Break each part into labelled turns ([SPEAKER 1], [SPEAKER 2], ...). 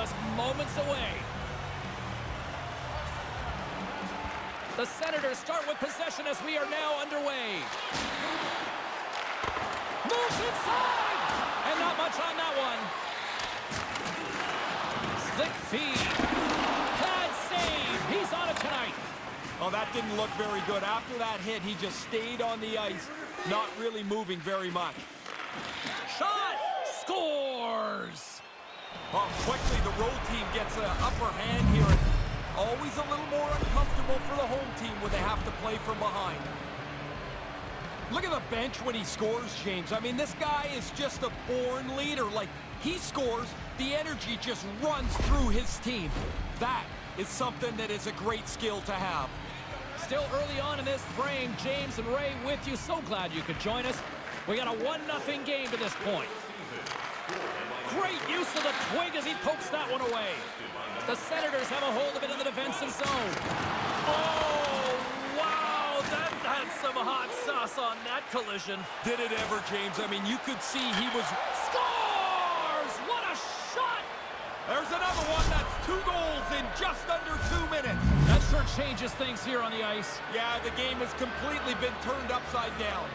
[SPEAKER 1] just moments away. The Senators start with possession as we are now underway. Moves inside! And not much on that one. Slick feed. Pad save. He's on it tonight.
[SPEAKER 2] Oh, that didn't look very good. After that hit, he just stayed on the ice, not really moving very much.
[SPEAKER 1] Shot!
[SPEAKER 2] Oh, quickly, the road team gets an upper hand here. Always a little more uncomfortable for the home team when they have to play from behind. Look at the bench when he scores, James. I mean, this guy is just a born leader. Like, he scores, the energy just runs through his team. That is something that is a great skill to have.
[SPEAKER 1] Still early on in this frame, James and Ray with you. So glad you could join us. We got a 1-0 game to this point. Great use of the twig as he pokes that one away. The Senators have a hold of it in the defensive zone. Oh, wow, that had some hot sauce on that collision.
[SPEAKER 2] Did it ever, James? I mean, you could see he was...
[SPEAKER 1] Scores! What a shot!
[SPEAKER 2] There's another one. That's two goals in just under two minutes.
[SPEAKER 1] That sure changes things here on the ice.
[SPEAKER 2] Yeah, the game has completely been turned upside down.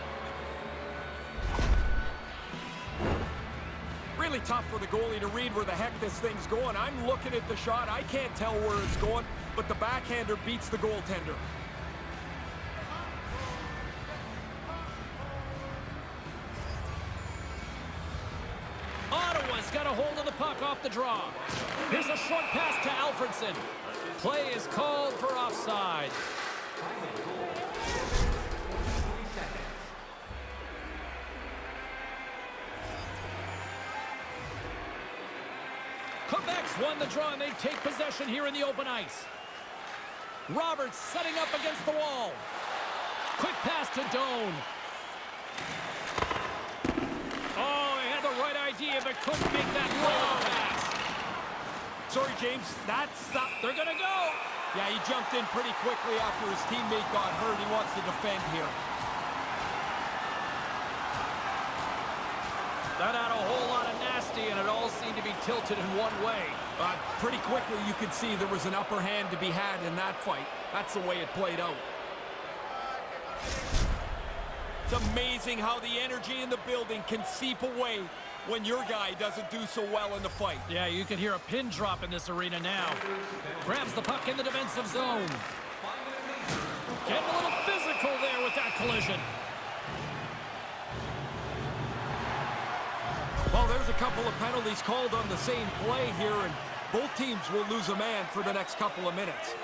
[SPEAKER 2] Really tough for the goalie to read where the heck this thing's going. I'm looking at the shot. I can't tell where it's going, but the backhander beats the goaltender.
[SPEAKER 1] Ottawa's got a hold of the puck off the draw. Here's a short pass to Alfredsson. Play is called for offside. Won the draw and they take possession here in the open ice. Roberts setting up against the wall. Quick pass to Doan. Oh, he had the right idea, but couldn't make that long pass.
[SPEAKER 2] Sorry, James. That's... Uh,
[SPEAKER 1] They're going to go.
[SPEAKER 2] yeah, he jumped in pretty quickly after his teammate got hurt. He wants to defend here.
[SPEAKER 1] That had a whole lot of nasty, and it all seemed to be tilted in one way.
[SPEAKER 2] Uh, pretty quickly, you could see there was an upper hand to be had in that fight. That's the way it played out. It's amazing how the energy in the building can seep away when your guy doesn't do so well in the fight.
[SPEAKER 1] Yeah, you can hear a pin drop in this arena now. Grabs the puck in the defensive zone. Getting a little physical there with that collision.
[SPEAKER 2] Well, there's a couple of penalties called on the same play here, and both teams will lose a man for the next couple of minutes.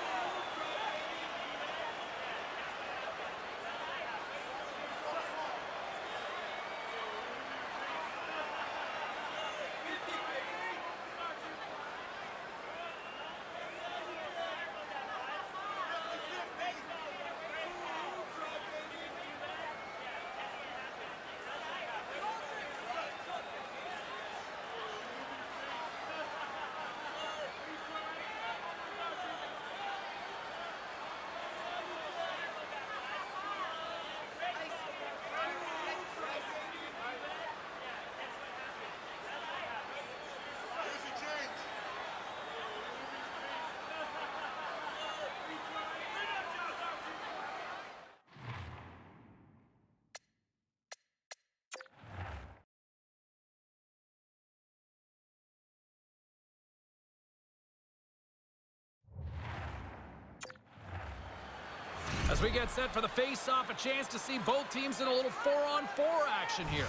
[SPEAKER 1] Get set for the face-off, a chance to see both teams in a little four-on-four action here.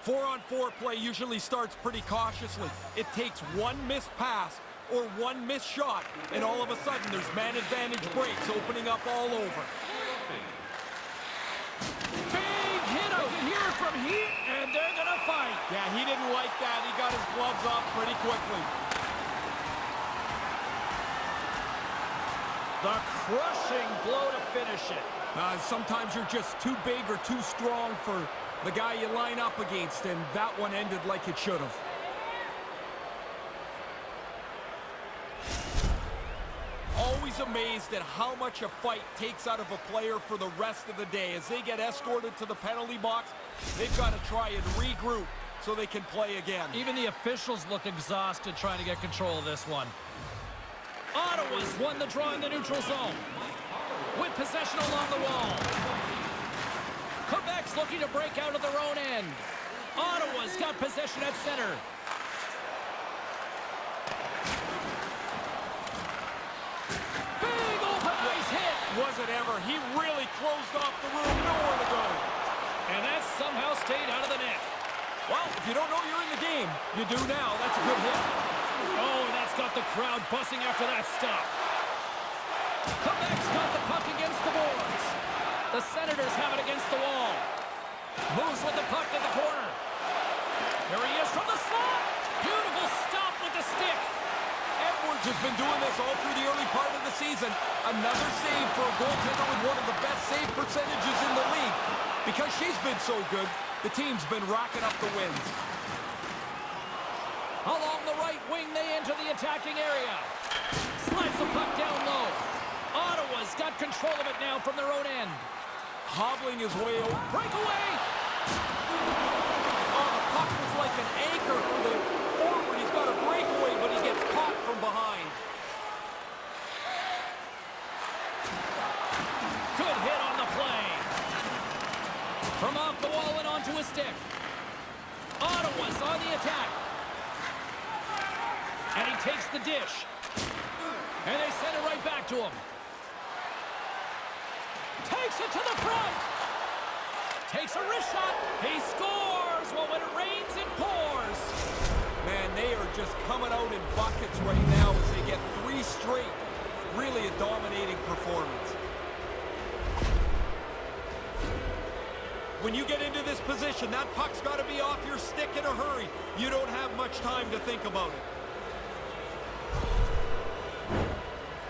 [SPEAKER 2] Four-on-four play usually starts pretty cautiously. It takes one missed pass or one missed shot, and all of a sudden there's man advantage breaks opening up all over.
[SPEAKER 1] Big hit, I can hear it from here, and they're gonna fight.
[SPEAKER 2] Yeah, he didn't like that. He got his gloves off pretty quickly.
[SPEAKER 1] The crushing blow to finish it.
[SPEAKER 2] Uh, sometimes you're just too big or too strong for the guy you line up against, and that one ended like it should have. Always amazed at how much a fight takes out of a player for the rest of the day. As they get escorted to the penalty box, they've got to try and regroup so they can play again.
[SPEAKER 1] Even the officials look exhausted trying to get control of this one. Ottawa's won the draw in the neutral zone. With possession along the wall. Quebec's looking to break out of their own end. Ottawa's got possession at center. Big open ice hit.
[SPEAKER 2] Was it ever? He really closed off the room. Nowhere to go.
[SPEAKER 1] And that somehow stayed out of the net.
[SPEAKER 2] Well, if you don't know you're in the game, you do now. That's a good hit.
[SPEAKER 1] Oh, that's got the crowd buzzing after that stop. Quebec's got the puck against the boards. The Senators have it against the wall. Moves with the puck to the corner. Here he is from the slot. Beautiful stop with the stick.
[SPEAKER 2] Edwards has been doing this all through the early part of the season. Another save for a goaltender with one of the best save percentages in the league. Because she's been so good, the team's been racking up the wins.
[SPEAKER 1] Along the wing, they enter the attacking area. Slides the puck down low. Ottawa's got control of it now from their own end.
[SPEAKER 2] Hobbling his way over.
[SPEAKER 1] Breakaway.
[SPEAKER 2] Oh, the puck was like an anchor for the forward. He's got a breakaway, but he gets caught from behind.
[SPEAKER 1] Good hit on the play. From off the wall and onto a stick. Ottawa's on the attack. And he takes the dish. And they send it right back to him. Takes it to the front. Takes a wrist shot. He scores. Well, when it rains, it pours.
[SPEAKER 2] Man, they are just coming out in buckets right now as they get three straight. Really a dominating performance. When you get into this position, that puck's got to be off your stick in a hurry. You don't have much time to think about it.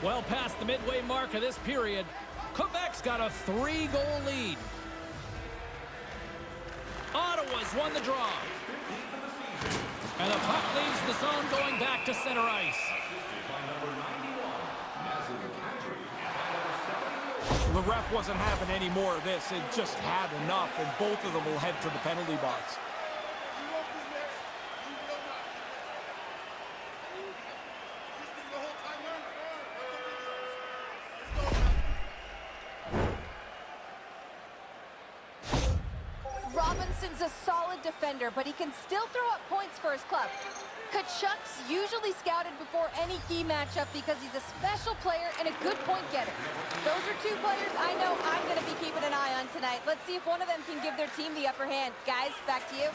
[SPEAKER 1] Well past the midway mark of this period, Quebec's got a three-goal lead. Ottawa's won the draw. And the puck leaves the zone going back to center ice.
[SPEAKER 2] The ref wasn't having any more of this. It just had enough, and both of them will head to the penalty box.
[SPEAKER 3] Robinson's a solid defender, but he can still throw up points for his club. Tkachuk's usually scouted before any key matchup because he's a special player and a good point getter. Those are two players I know I'm going to be keeping an eye on tonight. Let's see if one of them can give their team the upper hand. Guys, back to you.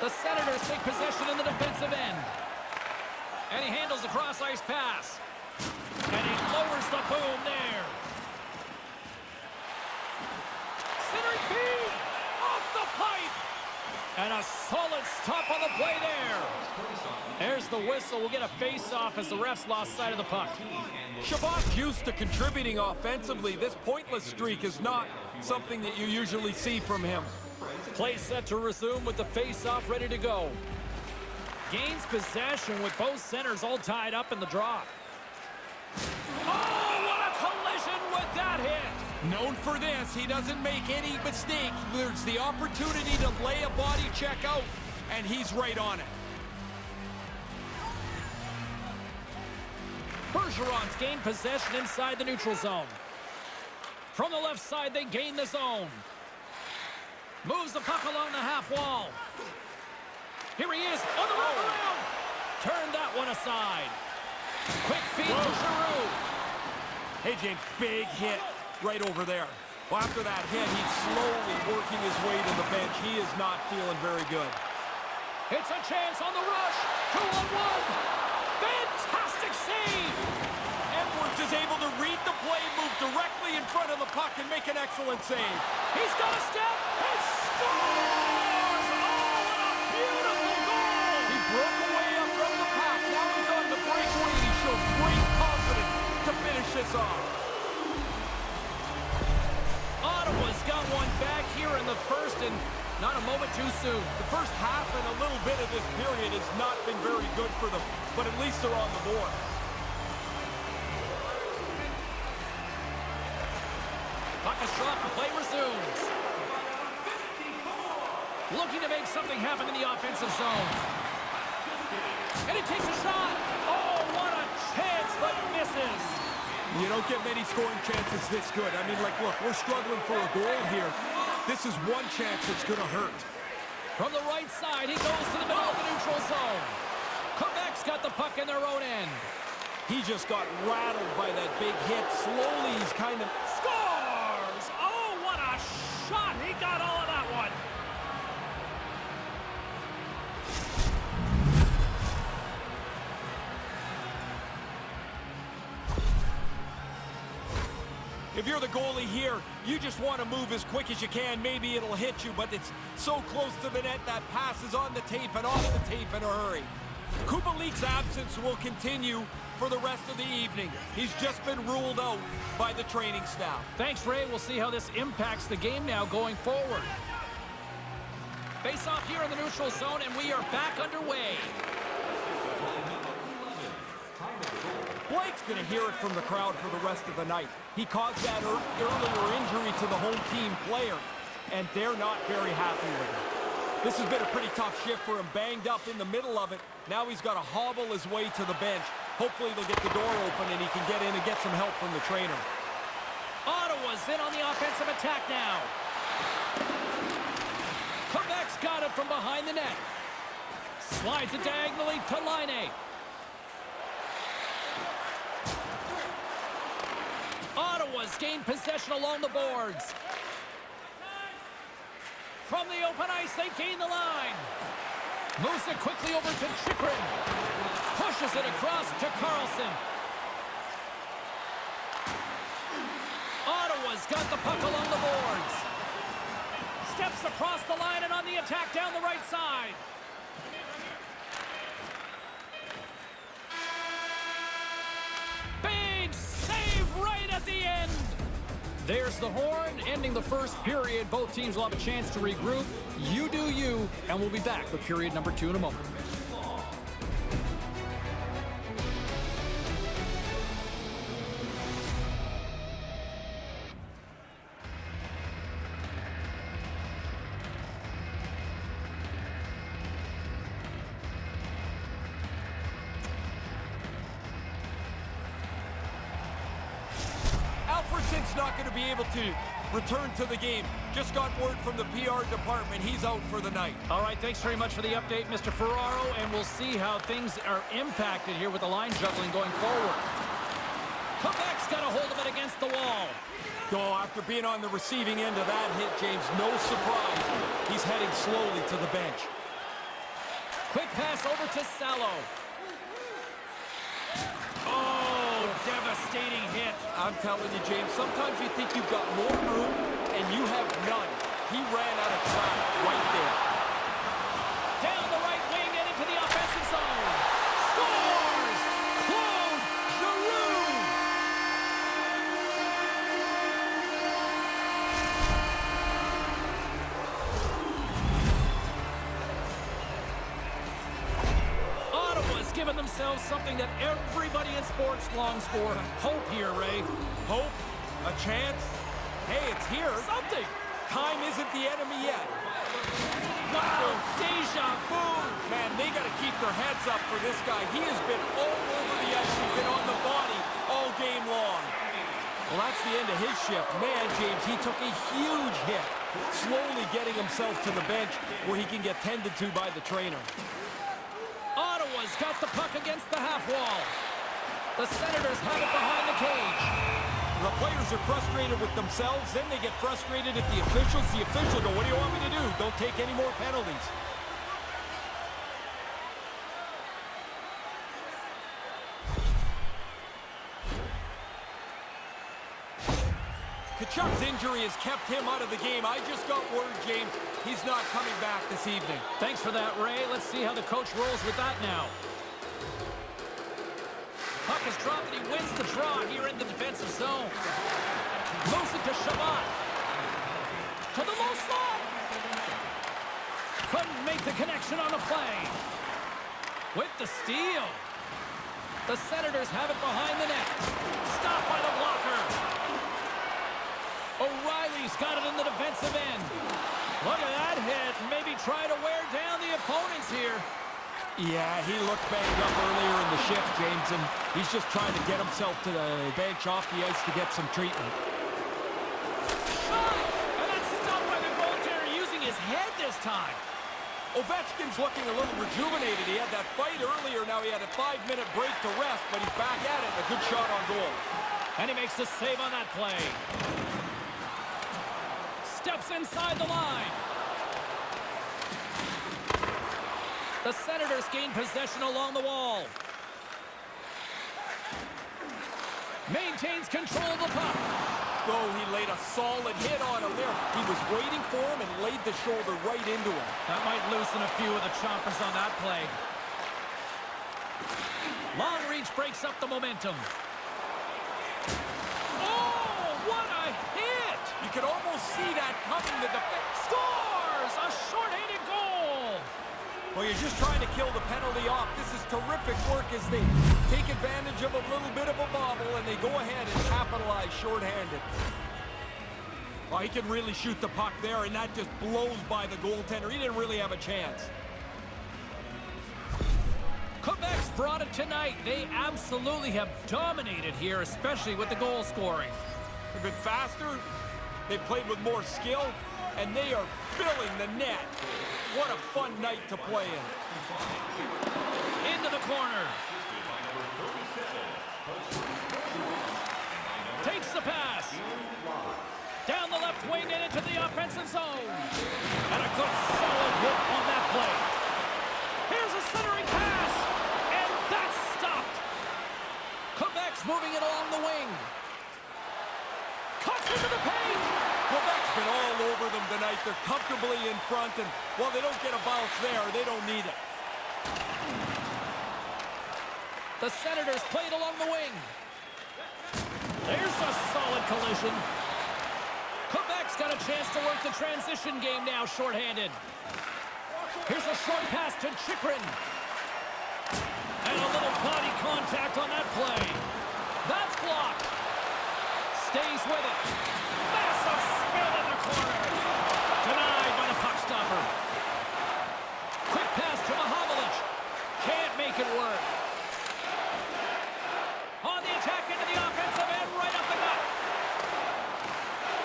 [SPEAKER 1] The Senators take possession in the defensive end. And he handles the cross-ice pass. And he lowers the boom there. Centering feed! Off the pipe! And a solid stop on the play there. There's the whistle. We'll get a face-off as the refs lost sight of the puck.
[SPEAKER 2] Chabot's used to contributing offensively. This pointless streak is not something that you usually see from him.
[SPEAKER 1] Play set to resume with the face-off ready to go. Gains possession with both centers all tied up in the draw.
[SPEAKER 2] Known for this, he doesn't make any mistakes. There's the opportunity to lay a body check out, and he's right on it.
[SPEAKER 1] Bergeron's gained possession inside the neutral zone. From the left side, they gain the zone. Moves the puck along the half wall. Here he is on the run around. Turn that one aside. Quick feed to Giroux.
[SPEAKER 2] Hey, James, big hit right over there. Well, after that hit, he's slowly working his way to the bench. He is not feeling very good.
[SPEAKER 1] It's a chance on the rush. Two on one. Fantastic save.
[SPEAKER 2] Edwards is able to read the play, move directly in front of the puck, and make an excellent save.
[SPEAKER 1] He's got a step. He scores! Oh, what a beautiful goal!
[SPEAKER 2] He broke away up from the pack. Now he's on the breakaway. He shows great confidence to finish this off.
[SPEAKER 1] Here in the first and not a moment too soon.
[SPEAKER 2] The first half and a little bit of this period has not been very good for them, but at least they're on the board.
[SPEAKER 1] Puck is dropped play resumes. Looking to make something happen in the offensive zone. And he takes a shot. Oh, what a chance, but misses.
[SPEAKER 2] You don't get many scoring chances this good. I mean, like, look, we're struggling for a goal here. This is one chance that's going to hurt.
[SPEAKER 1] From the right side, he goes to the middle of the neutral zone. Quebec's got the puck in their own end.
[SPEAKER 2] He just got rattled by that big hit. Slowly, he's kind of...
[SPEAKER 1] Scores!
[SPEAKER 2] If you're the goalie here, you just want to move as quick as you can. Maybe it'll hit you, but it's so close to the net that pass is on the tape and off the tape in a hurry. Kubalik's absence will continue for the rest of the evening. He's just been ruled out by the training staff.
[SPEAKER 1] Thanks, Ray. We'll see how this impacts the game now going forward. Face off here in the neutral zone, and we are back underway.
[SPEAKER 2] Blake's going to hear it from the crowd for the rest of the night. He caused that er earlier injury to the home team player, and they're not very happy with it. This has been a pretty tough shift for him, banged up in the middle of it. Now he's got to hobble his way to the bench. Hopefully they'll get the door open and he can get in and get some help from the trainer.
[SPEAKER 1] Ottawa's in on the offensive attack now. Quebec's got it from behind the net. Slides it diagonally to Laine. Ottawa's gained possession along the boards. From the open ice, they gain the line. Moves it quickly over to Chychrun. Pushes it across to Karlsson. Ottawa's got the puck along the boards. Steps across the line and on the attack down the right side. At the end. There's the horn, ending the first period. Both teams will have a chance to regroup. You do you, and we'll be back with period number two in a moment.
[SPEAKER 2] Return to the game. Just got word from the PR department. He's out for the night.
[SPEAKER 1] All right, thanks very much for the update, Mr. Ferraro, and we'll see how things are impacted here with the line juggling going forward. Quebec's got a hold of it against the wall.
[SPEAKER 2] Oh, after being on the receiving end of that hit, James, no surprise. He's heading slowly to the bench.
[SPEAKER 1] Quick pass over to Salo. Oh, devastating hit.
[SPEAKER 2] I'm telling you, James, sometimes you think you've got more room, and you have none. He ran out of track right there.
[SPEAKER 1] Down the right wing and into the offensive zone. Scores! Claude Giroux! Ottawa's given themselves something that everybody in sports longs for. Hope here, Ray.
[SPEAKER 2] Hope? A chance? Hey, it's here.
[SPEAKER 1] Something!
[SPEAKER 2] Time isn't the enemy yet.
[SPEAKER 1] Wow! Deja vu!
[SPEAKER 2] Man, they got to keep their heads up for this guy. He has been all over the ice. He's been on the body all game long. Well, that's the end of his shift. Man, James, he took a huge hit, slowly getting himself to the bench where he can get tended to by the trainer.
[SPEAKER 1] Ottawa's got the puck against the half wall. The Senators have it behind the cage.
[SPEAKER 2] The players are frustrated with themselves, then they get frustrated at the officials. The officials go, what do you want me to do? Don't take any more penalties. Tkachuk's injury has kept him out of the game. I just got word, James, he's not coming back this evening.
[SPEAKER 1] Thanks for that, Ray. Let's see how the coach rolls with that now. Puck is dropped and he wins the draw here in the defensive zone. Moves it to Chabot. To the low slot. Couldn't make the connection on the play. With the steal. The Senators have it behind the net. Stopped by the blocker. O'Reilly's got it in the defensive end. Look at that hit. Maybe try to wear down the opponents here.
[SPEAKER 2] Yeah, he looked banged up earlier in the shift, James, and he's just trying to get himself to the bench off the ice to get some treatment.
[SPEAKER 1] Shot! And that's stopped by the goaltender using his head this time.
[SPEAKER 2] Ovechkin's looking a little rejuvenated. He had that fight earlier. Now he had a five-minute break to rest, but he's back at it. A good shot on goal.
[SPEAKER 1] And he makes the save on that play. Steps inside the line. The Senators gain possession along the wall. Maintains control of the puck.
[SPEAKER 2] Oh, he laid a solid hit on him there. He was waiting for him and laid the shoulder right into him.
[SPEAKER 1] That might loosen a few of the chompers on that play. Long reach breaks up the momentum. Oh, what a hit!
[SPEAKER 2] You could almost see that coming. The defense
[SPEAKER 1] Scores! A short-handed goal!
[SPEAKER 2] Well, you're just trying to kill the penalty off. This is terrific work as they take advantage of a little bit of a bobble and they go ahead and capitalize shorthanded. Well, he can really shoot the puck there, and that just blows by the goaltender. He didn't really have a chance.
[SPEAKER 1] Quebec's brought it tonight. They absolutely have dominated here, especially with the goal scoring.
[SPEAKER 2] They've been faster, they've played with more skill, and they are filling the net. What a fun night to play in.
[SPEAKER 1] Into the corner. Takes the pass. Down the left wing and into the offensive zone. And a good solid hit on that play. Here's a centering pass. And that's stopped. Quebec's moving it along the wing. Cuts into the paint.
[SPEAKER 2] Quebec's been all over them tonight. They're comfortably in front, and while they don't get a bounce there, they don't need it.
[SPEAKER 1] The Senators played along the wing. There's a solid collision. Quebec's got a chance to work the transition game now, shorthanded. Here's a short pass to Chychrun. And a little body contact on that play. That's blocked. Stays with it. Massive spill in the corner. Denied by the puck stopper. Quick pass to Mahovlich. Can't make it work. On the attack into the offensive end, right up the gut.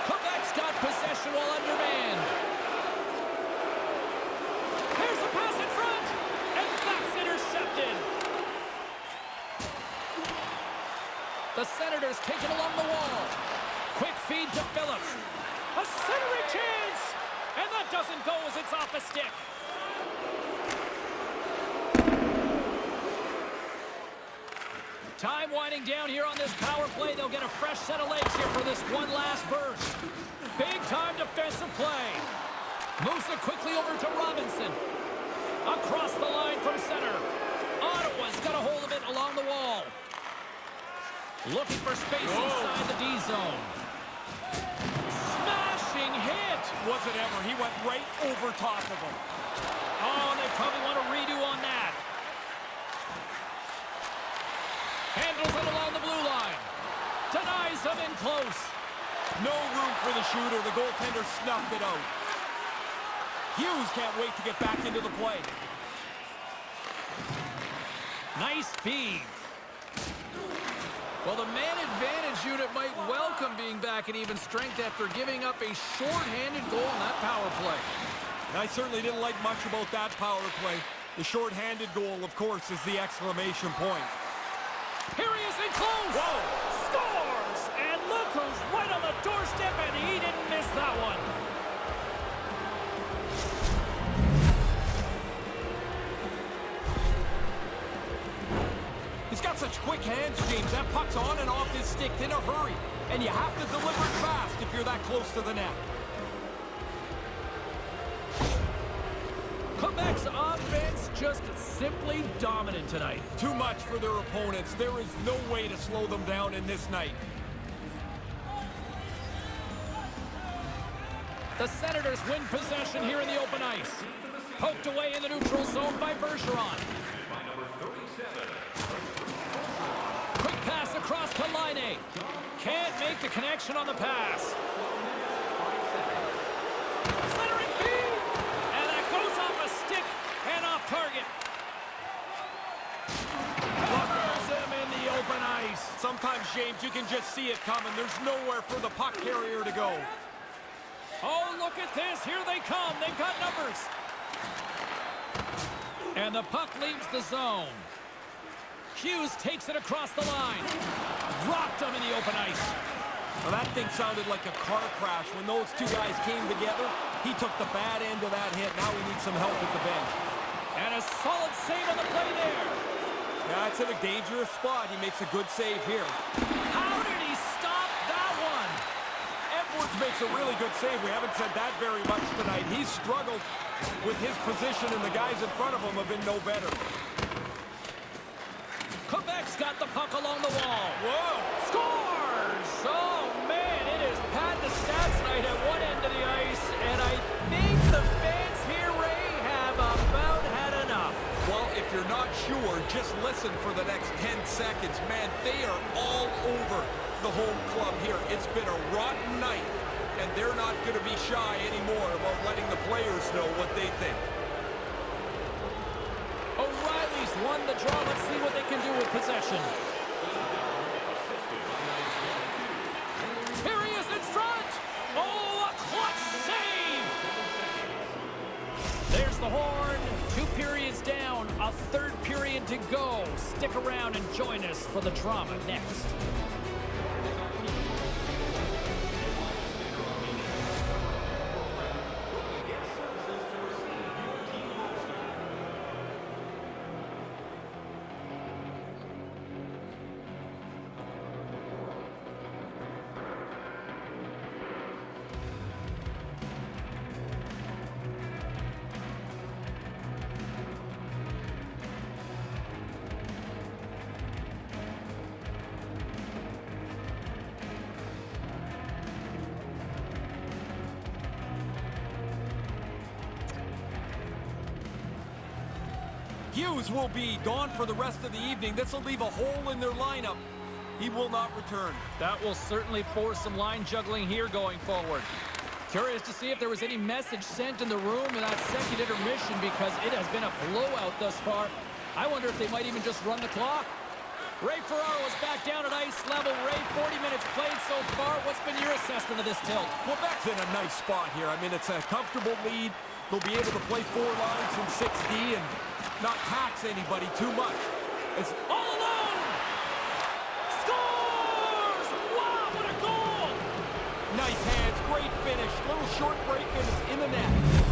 [SPEAKER 1] Quebec's got possession while undermanned. Here's a pass in front, and that's intercepted. The Senators take it along the wall. Quick feed to Phillips. A centering chance, and that doesn't go as it's off a stick. Time winding down here on this power play. They'll get a fresh set of legs here for this one last burst. Big time defensive play. Moves it quickly over to Robinson. Across the line from center. Ottawa's got a hold of it along the wall. Looking for space
[SPEAKER 2] Whoa.
[SPEAKER 1] inside the D zone. Smashing hit.
[SPEAKER 2] Was it ever? He went right over top of him.
[SPEAKER 1] Oh, and they probably want a redo on that. Handles it along the blue line. Denies him in close.
[SPEAKER 2] No room for the shooter. The goaltender snuffed it out. Hughes can't wait to get back into the play.
[SPEAKER 1] Nice feed.
[SPEAKER 4] Well, the man advantage unit might welcome being back at even strength after giving up a short-handed goal in that power play.
[SPEAKER 2] And I certainly didn't like much about that power play. The short-handed goal, of course, is the exclamation point.
[SPEAKER 1] Here he is in close.
[SPEAKER 2] Whoa!
[SPEAKER 1] Scores!
[SPEAKER 2] Got such quick hands, James. That puck's on and off his stick in a hurry. And you have to deliver it fast if you're that close to the net.
[SPEAKER 1] Quebec's offense just simply dominant tonight.
[SPEAKER 2] Too much for their opponents. There is no way to slow them down in this night.
[SPEAKER 1] The Senators win possession here in the open ice. Poked away in the neutral zone by Bergeron. Can't make the connection on the pass. Centering feed! And that goes off a stick and off target. Buckers him in the open ice.
[SPEAKER 2] Sometimes, James, you can just see it coming. There's nowhere for the puck carrier to go.
[SPEAKER 1] Oh, look at this. Here they come. They've got numbers. And the puck leaves the zone. Hughes takes it across the line. Dropped him in the open ice.
[SPEAKER 2] Well, that thing sounded like a car crash. When those two guys came together, he took the bad end of that hit. Now he needs some help at the bench.
[SPEAKER 1] And a solid save on the play there.
[SPEAKER 2] That's in a dangerous spot. He makes a good save here.
[SPEAKER 1] How did he stop that one?
[SPEAKER 2] Edwards makes a really good save. We haven't said that very much tonight. He's struggled with his position, and the guys in front of him have been no better.
[SPEAKER 1] Quebec's got the puck along the wall.
[SPEAKER 2] Whoa!
[SPEAKER 1] Scores! Oh, man, it is Pat the Stats night at one end of the ice, and I think the fans here, Ray, have about had enough.
[SPEAKER 2] Well, if you're not sure, just listen for the next 10 seconds. Man, they are all over the home club here. It's been a rotten night, and they're not going to be shy anymore about letting the players know what they think.
[SPEAKER 1] O'Reilly's won the draw. Let's see what they can do with possession. Here he is in front. Oh, a clutch save. There's the horn. Two periods down. A third period to go. Stick around and join us for the drama next.
[SPEAKER 2] Hughes will be gone for the rest of the evening. This will leave a hole in their lineup. He will not return.
[SPEAKER 1] That will certainly force some line juggling here going forward. Curious to see if there was any message sent in the room in that second intermission because it has been a blowout thus far. I wonder if they might even just run the clock. Ray Ferraro is back down at ice level. Ray, 40 minutes played so far. What's been your assessment of this tilt?
[SPEAKER 2] Quebec's in a nice spot here. I mean, it's a comfortable lead. They'll be able to play four lines in 6D and not tax anybody too much. It's
[SPEAKER 1] All alone! Scores! Wow, what a goal!
[SPEAKER 2] nice hands, great finish, little short break, and it's in the net.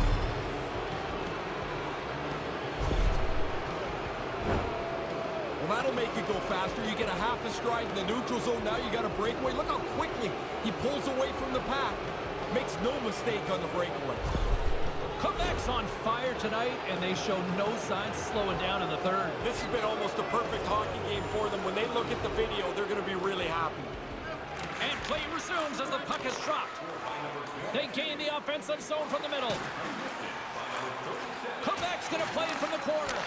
[SPEAKER 2] Well, that'll make it go faster. You get a half a stride in the neutral zone. Now you got a breakaway. Look how quickly he pulls away from the pack. Makes no mistake on the breakaway.
[SPEAKER 1] On fire tonight, and they show no signs of slowing down in the third.
[SPEAKER 2] This has been almost a perfect hockey game for them. When they look at the video, they're going to be really happy.
[SPEAKER 1] And play resumes as the puck is dropped. They gain the offensive zone from the middle. Quebec's going to play it from the corner.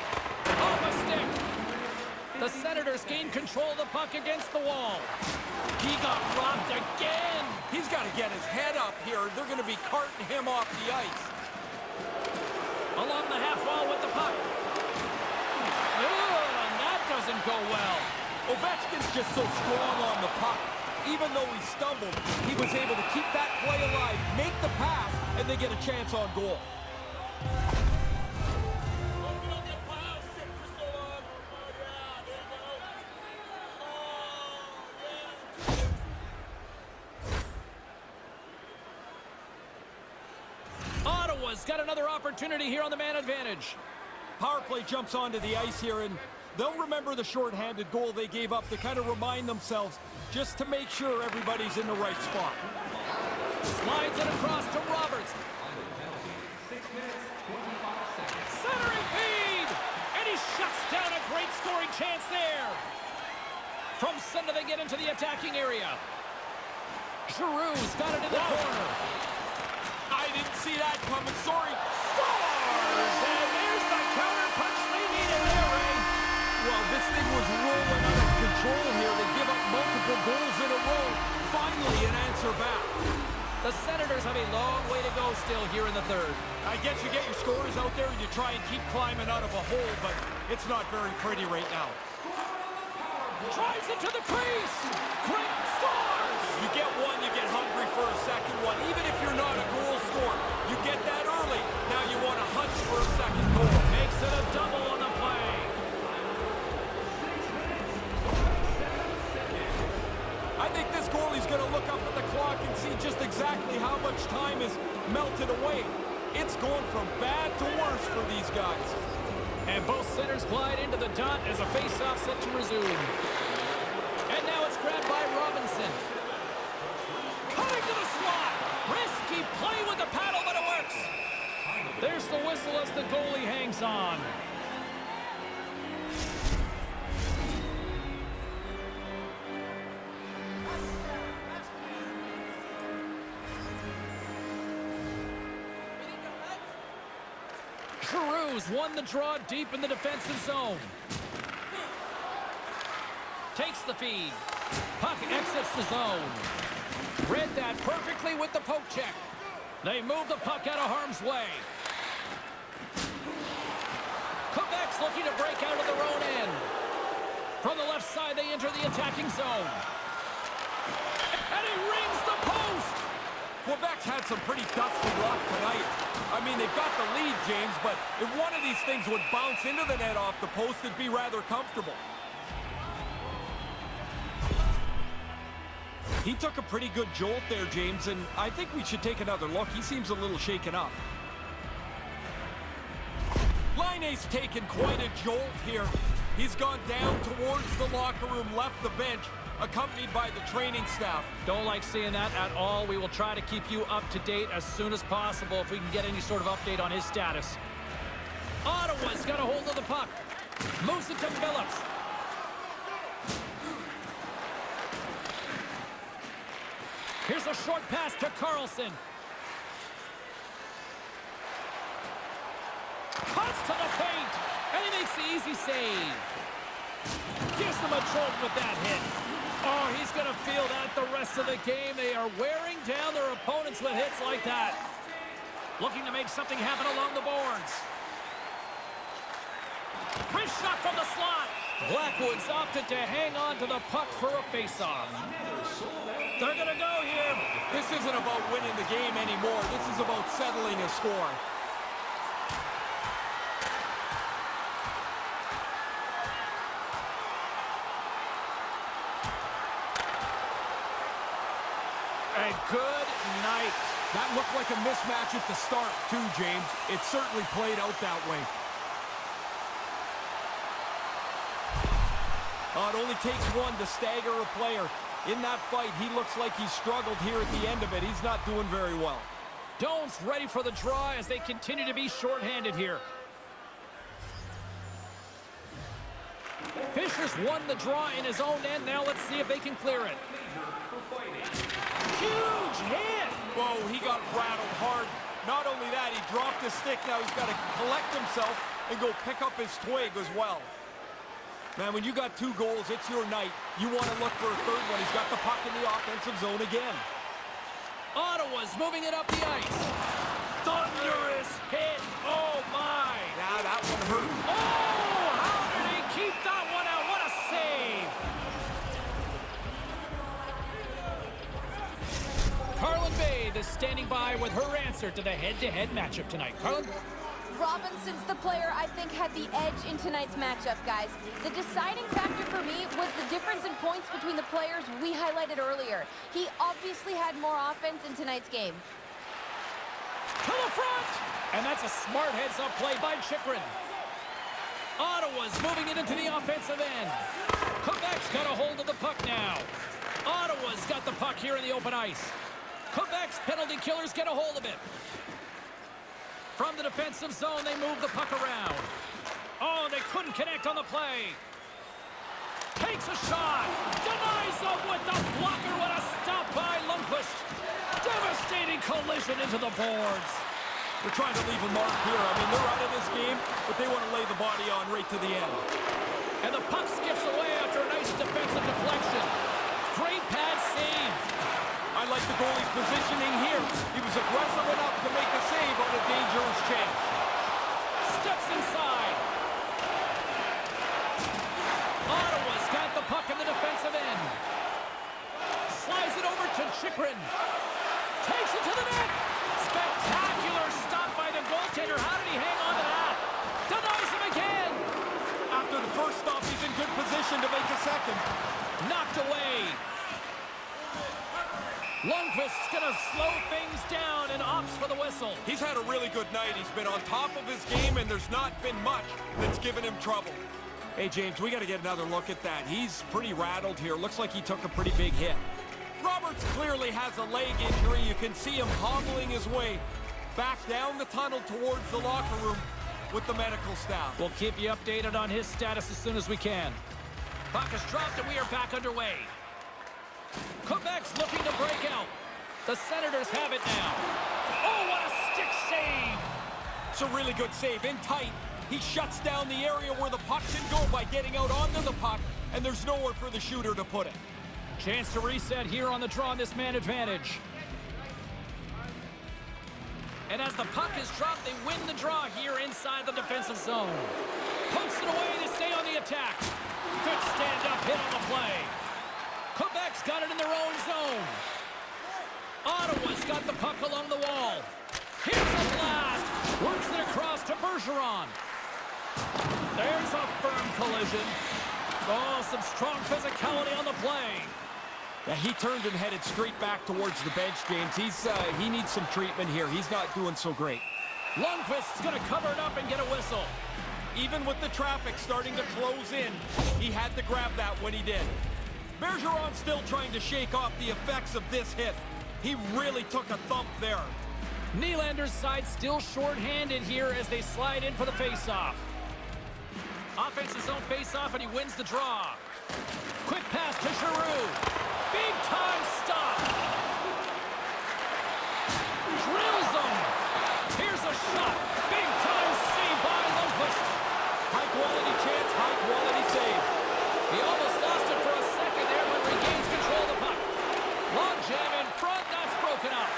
[SPEAKER 1] Off a stick. The Senators gain control of the puck against the wall. He got robbed again.
[SPEAKER 2] He's got to get his head up here. They're going to be carting him off the ice.
[SPEAKER 1] Along the half wall with the puck. Ooh, and that doesn't go well.
[SPEAKER 2] Ovechkin's just so strong on the puck. Even though he stumbled, he was able to keep that play alive, make the pass, and they get a chance on goal.
[SPEAKER 1] Opportunity here on the man advantage.
[SPEAKER 2] Power play jumps onto the ice here, and they'll remember the shorthanded goal they gave up to kind of remind themselves just to make sure everybody's in the right spot.
[SPEAKER 1] Slides it across to Roberts. Centering feed! And he shuts down a great scoring chance there. From center, they get into the attacking area. Giroux's got it in the corner.
[SPEAKER 2] I didn't see that coming. Sorry.
[SPEAKER 1] Scores! And there's the counter punch they needed there, Ray.
[SPEAKER 2] Well, this thing was rolling out of control here. They give up multiple goals in a row. Finally, an answer back.
[SPEAKER 1] The Senators have a long way to go still here in the third.
[SPEAKER 2] I guess you get your scores out there and you try and keep climbing out of a hole, but it's not very pretty right now.
[SPEAKER 1] Drives it to the crease. Great scores.
[SPEAKER 2] You get one, you get hungry for a second one. Even if you're not a goal scorer, you get that early. Now you want to hunch for a second goal.
[SPEAKER 1] Makes it a double on the play.
[SPEAKER 2] I think this goalie's going to look up at the clock and see just exactly how much time is melted away. It's going from bad to worse for these guys.
[SPEAKER 1] And both centers glide into the dot as a face-off set to resume. And now it's grabbed by Robinson. Cutting to the slot. Risky play with the paddle, but it works. There's the whistle as the goalie hangs on. Cruz won the draw deep in the defensive zone. Takes the feed. Puck exits the zone. Read that perfectly with the poke check. They move the puck out of harm's way. Looking to break out of their own end. From the left side, they enter the attacking zone. And he rings the post!
[SPEAKER 2] Quebec's had some pretty dusty luck tonight. I mean, they've got the lead, James, but if one of these things would bounce into the net off the post, it'd be rather comfortable. He took a pretty good jolt there, James, and I think we should take another look. He seems a little shaken up. Laine's taken quite a jolt here. He's gone down towards the locker room, left the bench, accompanied by the training staff.
[SPEAKER 1] Don't like seeing that at all. We will try to keep you up to date as soon as possible if we can get any sort of update on his status. Ottawa's got a hold of the puck. Moves it to Phillips. Here's a short pass to Carlson. Cuts to the paint, easy save. Gives them a jolt with that hit. Oh, he's going to feel that the rest of the game. They are wearing down their opponents with hits like that. Looking to make something happen along the boards. Wrist shot from the slot. Blackwood's opted to hang on to the puck for a faceoff. They're going to go here.
[SPEAKER 2] This isn't about winning the game anymore. This is about settling a score.
[SPEAKER 1] A good night.
[SPEAKER 2] That looked like a mismatch at the start, too, James. It certainly played out that way. Oh, it only takes one to stagger a player. In that fight, he looks like he struggled here at the end of it. He's not doing very well.
[SPEAKER 1] Doan's ready for the draw as they continue to be shorthanded here. Fisher's won the draw in his own end. Now let's see if they can clear it. Huge hit!
[SPEAKER 2] Whoa, he got rattled hard. Not only that, he dropped his stick. Now he's got to collect himself and go pick up his twig as well. Man, when you got two goals, it's your night. You want to look for a third one. He's got the puck in the offensive zone again.
[SPEAKER 1] Ottawa's moving it up the ice. Thunderous hit. Oh, my. Is standing by with her answer to the head-to-head -head matchup tonight. Carlin?
[SPEAKER 3] Robinson's the player I think had the edge in tonight's matchup, guys. The deciding factor for me was the difference in points between the players we highlighted earlier. He obviously had more offense in tonight's game.
[SPEAKER 1] To the front! And that's a smart heads-up play by Chychrun. Ottawa's moving it into the offensive end. Quebec's got a hold of the puck now. Ottawa's got the puck here in the open ice. Quebec's penalty killers get a hold of it. From the defensive zone, they move the puck around. Oh, they couldn't connect on the play. Takes a shot. Denies them with the blocker. What a stop by Lundqvist. Devastating collision into the boards.
[SPEAKER 2] They're trying to leave a mark here. I mean, they're out of this game, but they want to lay the body on right to the end.
[SPEAKER 1] And the puck skips away after a nice defensive deflection. Great.
[SPEAKER 2] I like the goalie's positioning here. He was aggressive enough to make a save on a dangerous chance.
[SPEAKER 1] Steps inside. Ottawa's got the puck in the defensive end. Slides it over to Chychrun. Takes it to the net. Spectacular stop by the goaltender. How did he hang on to that? Denies him again.
[SPEAKER 2] After the first stop, he's in good position to make a second.
[SPEAKER 1] Knocked away. Lundqvist's going to slow things down and opts for the whistle.
[SPEAKER 2] He's had a really good night. He's been on top of his game, and there's not been much that's given him trouble. Hey, James, we got to get another look at that. He's pretty rattled here. Looks like he took a pretty big hit. Roberts clearly has a leg injury. You can see him hobbling his way back down the tunnel towards the locker room with the medical staff.
[SPEAKER 1] We'll keep you updated on his status as soon as we can. Puck is dropped and we are back underway. Quebec's looking to break out. The Senators have it now. Oh, what a stick save!
[SPEAKER 2] It's a really good save, in tight. He shuts down the area where the puck can go by getting out onto the puck, and there's nowhere for the shooter to put it.
[SPEAKER 1] Chance to reset here on the draw on this man advantage. And as the puck is dropped, they win the draw here inside the defensive zone. Pokes it away to stay on the attack. Good stand-up hit on the play. Quebec's got it in their own zone. Ottawa's got the puck along the wall. Here's a blast. Works it across to Bergeron. There's a firm collision. Oh, some strong physicality on the play.
[SPEAKER 2] Yeah, he turned and headed straight back towards the bench, James. He's uh, He needs some treatment here. He's not doing so great.
[SPEAKER 1] Lundqvist's going to cover it up and get a whistle.
[SPEAKER 2] Even with the traffic starting to close in, he had to grab that when he did. Bergeron's still trying to shake off the effects of this hit. He really took a thump there.
[SPEAKER 1] Nylander's side still short-handed here as they slide in for the face-off. Offensive zone face-off, and he wins the draw. Quick pass to Giroux. Big-time stop. Drills him. Here's a shot. Big-time save by Lundqvist.
[SPEAKER 2] High-quality chance, high-quality save.
[SPEAKER 1] He almost lost it for a second there, but regains control of the puck. Jam in front. That's broken up.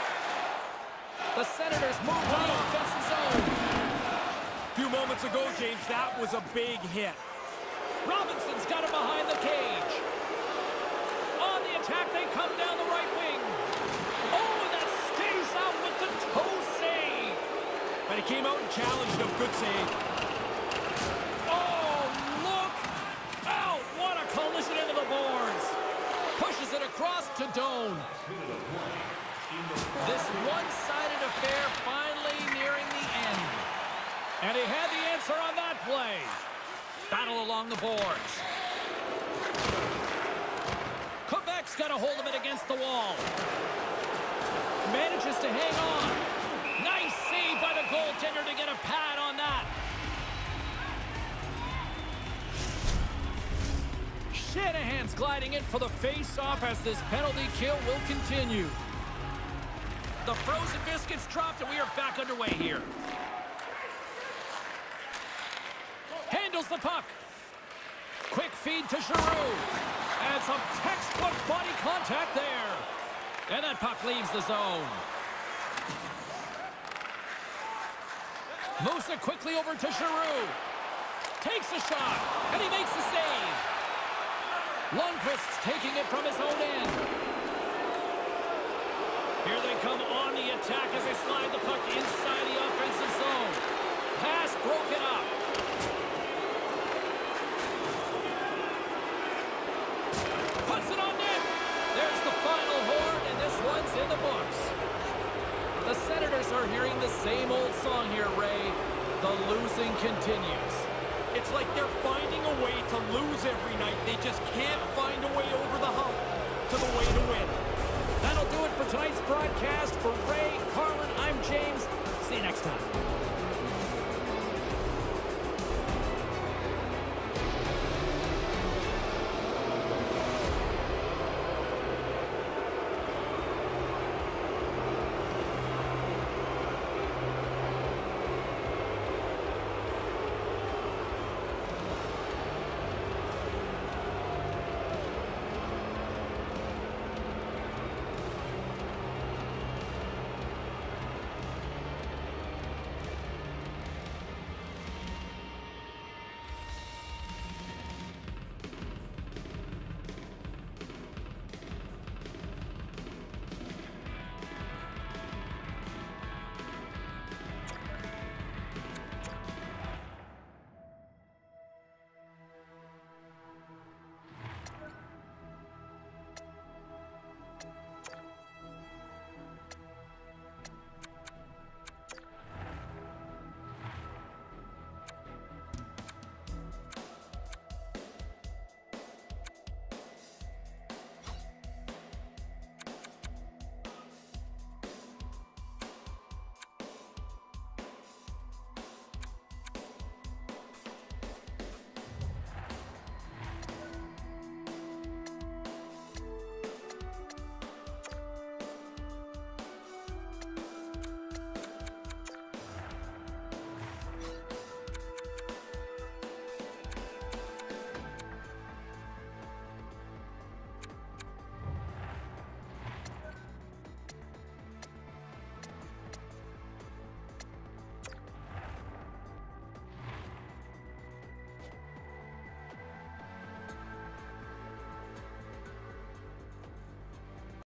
[SPEAKER 1] The Senators move to the offensive zone.
[SPEAKER 2] A few moments ago, James, that was a big hit.
[SPEAKER 1] Robinson's got it behind the cage. On the attack, they come down the right wing. Oh, and that stays out with the toe save.
[SPEAKER 2] But he came out and challenged him. Good save.
[SPEAKER 1] Oh, look out. What a collision into the boards. Pushes it across to Doan. This finally nearing the end. And he had the answer on that play. Battle along the boards. Quebec's got a hold of it against the wall. Manages to hang on. Nice save by the goaltender to get a pad on that. Shanahan's gliding in for the face-off as this penalty kill will continue. The frozen biscuits dropped and we are back underway here. Handles the puck. Quick feed to Giroux. And some textbook body contact there. And that puck leaves the zone. Moves it quickly over to Giroux. Takes a shot, and he makes the save. Lundqvist's taking it from his own end. Here they come on the attack as they slide the puck inside the offensive zone. Pass broken up. Puts it on net. There's the final horn, and this one's in the books. The Senators are hearing the same old song here, Ray. The losing continues.
[SPEAKER 2] It's like they're finding a way to lose every night. They just can't find a way over the hump to the way to win.
[SPEAKER 1] That'll do it for tonight's broadcast. For Ray, Carlin, I'm James. See you next time.